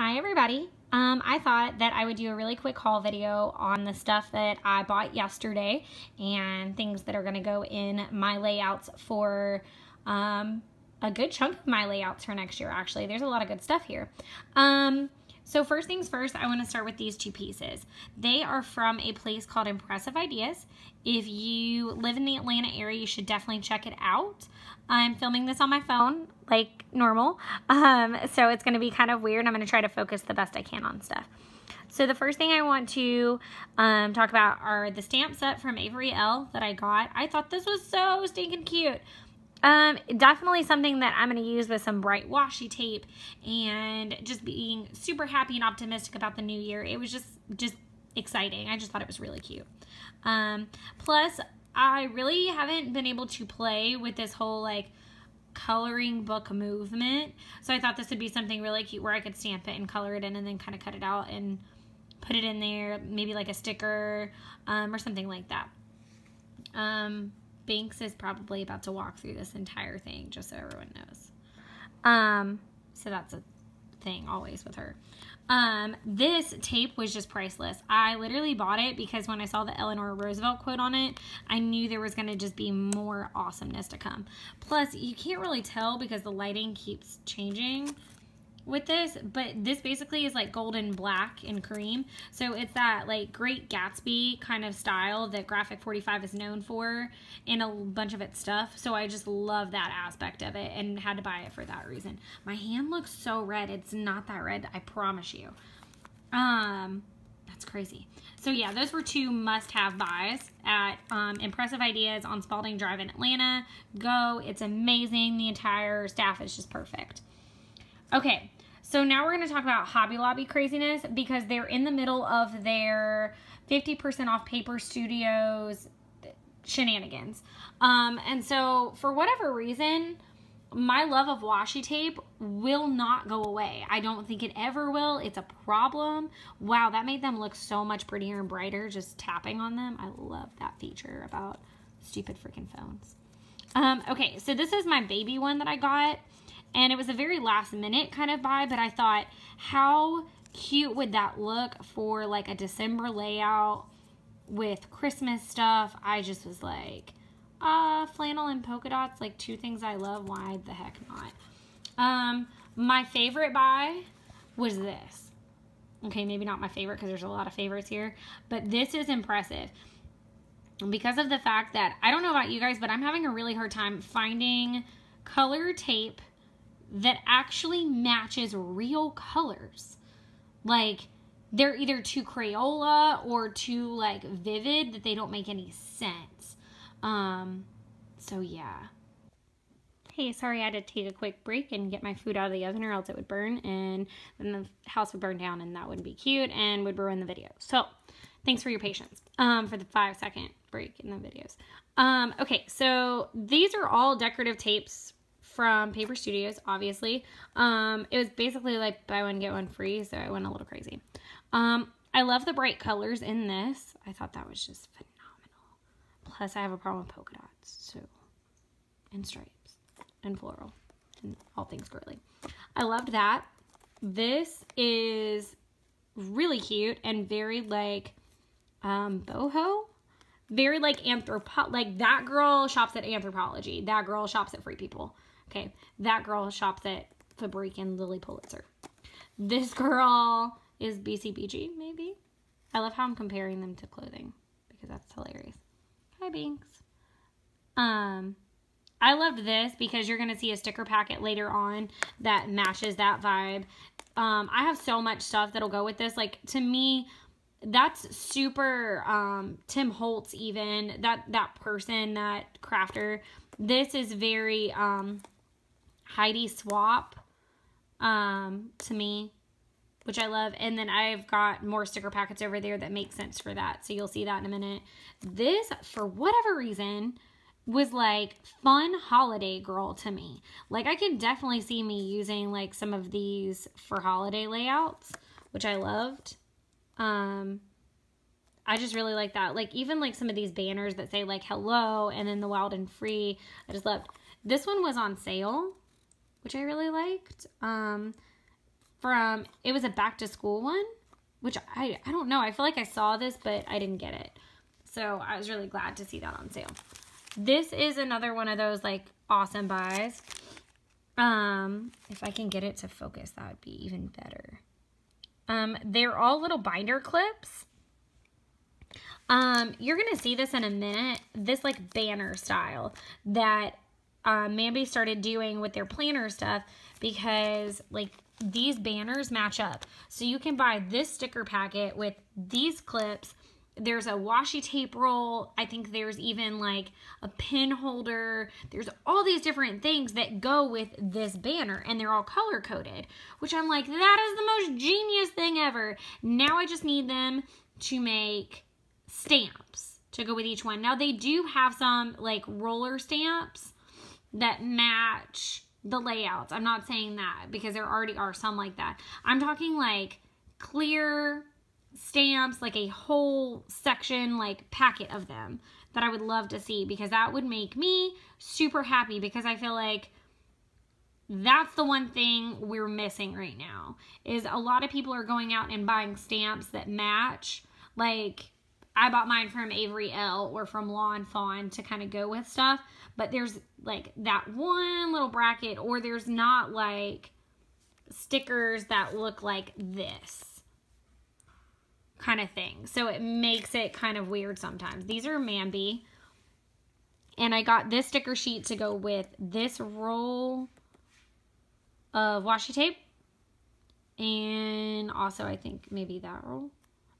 Hi everybody. Um, I thought that I would do a really quick haul video on the stuff that I bought yesterday and things that are going to go in my layouts for um, a good chunk of my layouts for next year actually. There's a lot of good stuff here. Um, so first things first, I want to start with these two pieces. They are from a place called Impressive Ideas. If you live in the Atlanta area, you should definitely check it out. I'm filming this on my phone like normal. Um, so it's going to be kind of weird. I'm going to try to focus the best I can on stuff. So the first thing I want to um, talk about are the stamp set from Avery Elle that I got. I thought this was so stinking cute. Um, definitely something that I'm going to use with some bright washi tape and just being super happy and optimistic about the new year. It was just, just exciting. I just thought it was really cute. Um, plus, I really haven't been able to play with this whole like coloring book movement. So I thought this would be something really cute where I could stamp it and color it in and then kind of cut it out and put it in there, maybe like a sticker um, or something like that. Um, Banks is probably about to walk through this entire thing just so everyone knows. Um, so that's a thing always with her. Um, this tape was just priceless. I literally bought it because when I saw the Eleanor Roosevelt quote on it, I knew there was going to just be more awesomeness to come. Plus, you can't really tell because the lighting keeps changing with this, but this basically is like golden black and cream. So it's that like great Gatsby kind of style that Graphic 45 is known for in a bunch of its stuff. So I just love that aspect of it and had to buy it for that reason. My hand looks so red. It's not that red, I promise you. Um, that's crazy. So yeah, those were two must-have buys at um, Impressive Ideas on Spalding Drive in Atlanta. Go, it's amazing. The entire staff is just perfect. Okay, so now we're going to talk about Hobby Lobby craziness because they're in the middle of their 50% off Paper Studios shenanigans. Um, and so for whatever reason, my love of washi tape will not go away. I don't think it ever will. It's a problem. Wow, that made them look so much prettier and brighter just tapping on them. I love that feature about stupid freaking phones. Um, okay, so this is my baby one that I got. And it was a very last minute kind of buy, but I thought, how cute would that look for like a December layout with Christmas stuff? I just was like, uh, flannel and polka dots, like two things I love. Why the heck not? Um, my favorite buy was this. Okay, maybe not my favorite because there's a lot of favorites here, but this is impressive because of the fact that I don't know about you guys, but I'm having a really hard time finding color tape that actually matches real colors. Like, they're either too Crayola or too, like, vivid that they don't make any sense. Um, so yeah. Hey, sorry I had to take a quick break and get my food out of the oven or else it would burn and then the house would burn down and that wouldn't be cute and would ruin the video. So, thanks for your patience um, for the five second break in the videos. Um, okay, so these are all decorative tapes from Paper Studios, obviously. Um, it was basically like buy one, get one free, so I went a little crazy. Um, I love the bright colors in this. I thought that was just phenomenal. Plus, I have a problem with polka dots, so, and stripes, and floral, and all things girly. I loved that. This is really cute and very like um, boho very like anthropo like that girl shops at Anthropologie that girl shops at free people Okay, that girl shops at Fabrique and Lilly Pulitzer. This girl is BCBG, maybe? I love how I'm comparing them to clothing because that's hilarious. Hi, Binks. Um, I loved this because you're going to see a sticker packet later on that matches that vibe. Um, I have so much stuff that'll go with this. Like, to me, that's super um, Tim Holtz even. That, that person, that crafter. This is very... Um, Heidi Swapp um, to me, which I love. And then I've got more sticker packets over there that make sense for that. So you'll see that in a minute. This, for whatever reason, was like fun holiday girl to me. Like I can definitely see me using like some of these for holiday layouts, which I loved. Um, I just really like that. Like even like some of these banners that say like hello and then the wild and free. I just loved. This one was on sale which I really liked. Um, from, it was a back to school one, which I, I don't know. I feel like I saw this, but I didn't get it. So I was really glad to see that on sale. This is another one of those like awesome buys. Um, if I can get it to focus, that would be even better. Um, they're all little binder clips. Um, you're going to see this in a minute. This like banner style that Um, Mambi started doing with their planner stuff because like these banners match up. So you can buy this sticker packet with these clips. There's a washi tape roll. I think there's even like a pin holder. There's all these different things that go with this banner and they're all color coded, which I'm like, that is the most genius thing ever. Now I just need them to make stamps to go with each one. Now they do have some like roller stamps that match the layouts. I'm not saying that because there already are some like that. I'm talking like clear stamps, like a whole section, like packet of them that I would love to see because that would make me super happy because I feel like that's the one thing we're missing right now is a lot of people are going out and buying stamps that match like I bought mine from Avery Elle or from Lawn Fawn to kind of go with stuff. But there's like that one little bracket or there's not like stickers that look like this kind of thing. So it makes it kind of weird sometimes. These are Mambi. And I got this sticker sheet to go with this roll of washi tape. And also I think maybe that roll.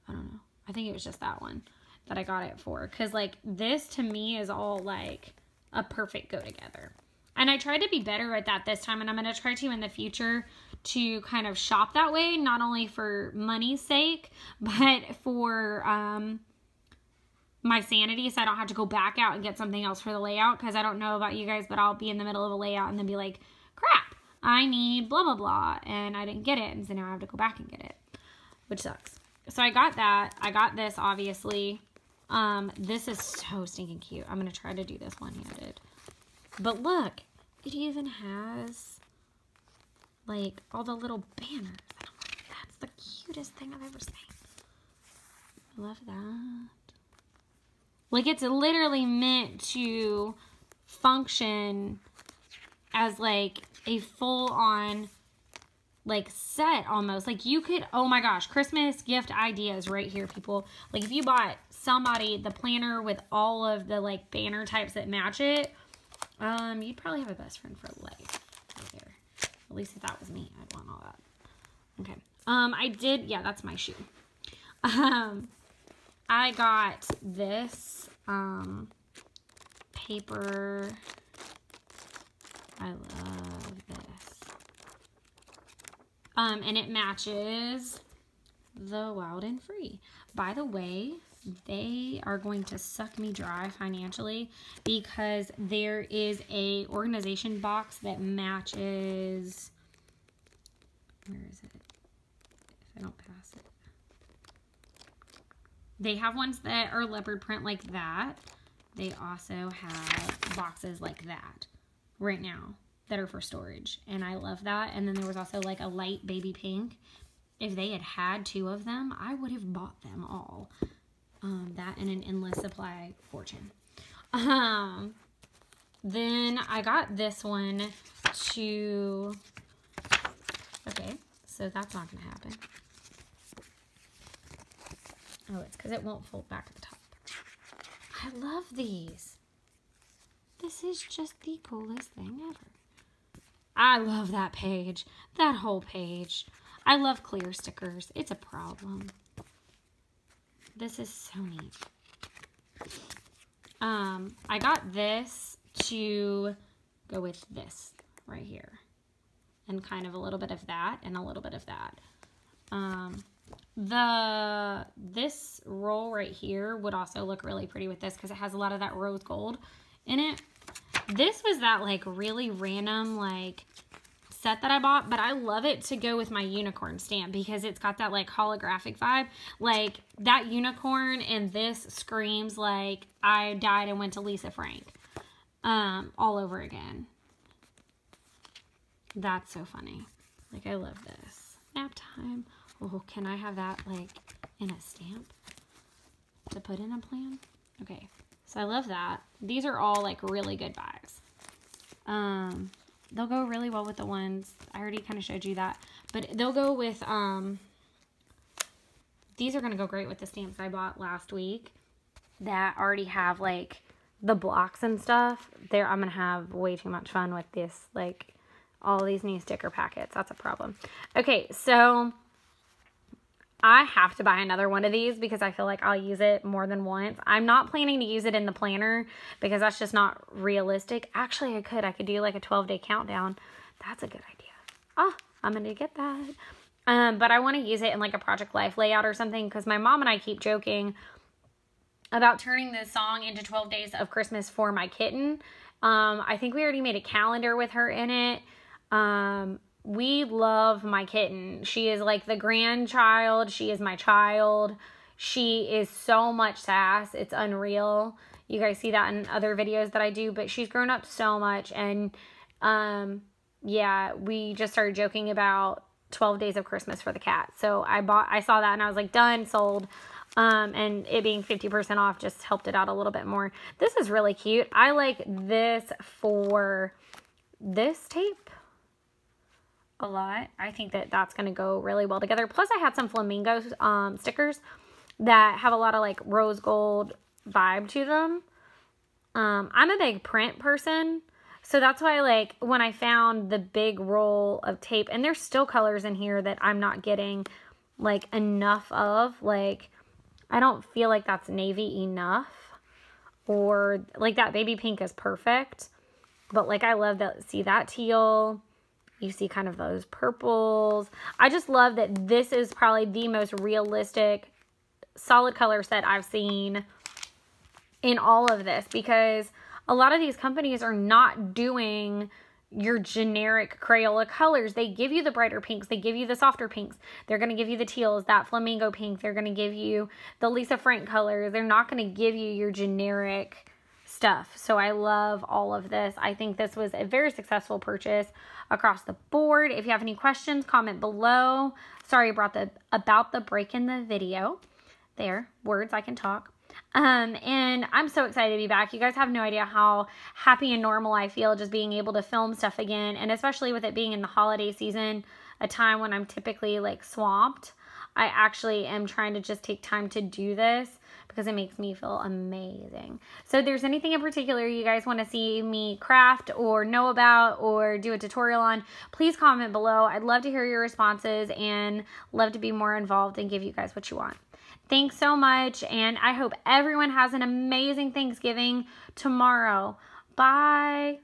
I don't know. I think it was just that one that I got it for. Because, like, this to me is all, like, a perfect go together. And I tried to be better at that this time, and I'm going to try to in the future to kind of shop that way, not only for money's sake, but for um, my sanity so I don't have to go back out and get something else for the layout. Because I don't know about you guys, but I'll be in the middle of a layout and then be like, crap, I need blah, blah, blah. And I didn't get it. And so now I have to go back and get it, which sucks so I got that. I got this, obviously. Um, this is so stinking cute. I'm going to try to do this one-handed. But look, it even has, like, all the little banners. that's the cutest thing I've ever seen. I love that. Like, it's literally meant to function as, like, a full-on like set almost. Like you could, oh my gosh, Christmas gift ideas right here, people. Like if you bought somebody the planner with all of the like banner types that match it, um, you'd probably have a best friend for life right there. At least if that was me, I'd want all that. Okay. Um, I did, yeah, that's my shoe. Um, I got this, um, paper. I love. Um, and it matches the Wild and Free. By the way, they are going to suck me dry financially because there is a organization box that matches where is it? If I don't pass it. They have ones that are leopard print like that. They also have boxes like that right now that are for storage. And I love that. And then there was also like a light baby pink. If they had had two of them, I would have bought them all. Um, that and an endless supply fortune. Um, then I got this one to, okay, so that's not going to happen. Oh, it's because it won't fold back at the top. I love these. This is just the coolest thing ever. I love that page. That whole page. I love clear stickers. It's a problem. This is so neat. Um, I got this to go with this right here. And kind of a little bit of that and a little bit of that. Um, the this roll right here would also look really pretty with this because it has a lot of that rose gold in it. This was that like really random like set that I bought, but I love it to go with my unicorn stamp because it's got that like holographic vibe. Like that unicorn and this screams like I died and went to Lisa Frank um, all over again. That's so funny. Like I love this. nap time. Oh, can I have that like in a stamp to put in a plan? Okay, so I love that. These are all like really good bags. Um, they'll go really well with the ones, I already kind of showed you that, but they'll go with, um, these are going to go great with the stamps I bought last week that already have like the blocks and stuff. There, I'm going to have way too much fun with this, like all these new sticker packets. That's a problem. Okay, so I have to buy another one of these because I feel like I'll use it more than once. I'm not planning to use it in the planner because that's just not realistic. Actually, I could. I could do like a 12-day countdown. That's a good idea. Oh, I'm going to get that. Um, but I want to use it in like a Project Life layout or something because my mom and I keep joking about turning this song into 12 Days of Christmas for my kitten. Um, I think we already made a calendar with her in it. Um, we love my kitten. She is like the grandchild. She is my child. She is so much sass. It's unreal. You guys see that in other videos that I do, but she's grown up so much. And um, yeah, we just started joking about 12 days of Christmas for the cat. So I bought, I saw that and I was like, done, sold. Um, and it being 50% off just helped it out a little bit more. This is really cute. I like this for this tape a lot. I think that that's going to go really well together. Plus, I had some flamingo um, stickers that have a lot of like rose gold vibe to them. Um, I'm a big print person. So that's why like when I found the big roll of tape and there's still colors in here that I'm not getting like enough of. Like I don't feel like that's navy enough or like that baby pink is perfect. But like I love that see that teal you see kind of those purples. I just love that this is probably the most realistic solid color set I've seen in all of this because a lot of these companies are not doing your generic Crayola colors. They give you the brighter pinks. They give you the softer pinks. They're going to give you the teals, that flamingo pink. They're going to give you the Lisa Frank color. They're not going to give you your generic stuff. So I love all of this. I think this was a very successful purchase across the board. If you have any questions, comment below. Sorry about the about the break in the video. There, words I can talk. Um, and I'm so excited to be back. You guys have no idea how happy and normal I feel just being able to film stuff again. And especially with it being in the holiday season, a time when I'm typically like swamped. I actually am trying to just take time to do this because it makes me feel amazing. So if there's anything in particular you guys want to see me craft or know about or do a tutorial on, please comment below. I'd love to hear your responses and love to be more involved and give you guys what you want. Thanks so much, and I hope everyone has an amazing Thanksgiving tomorrow. Bye.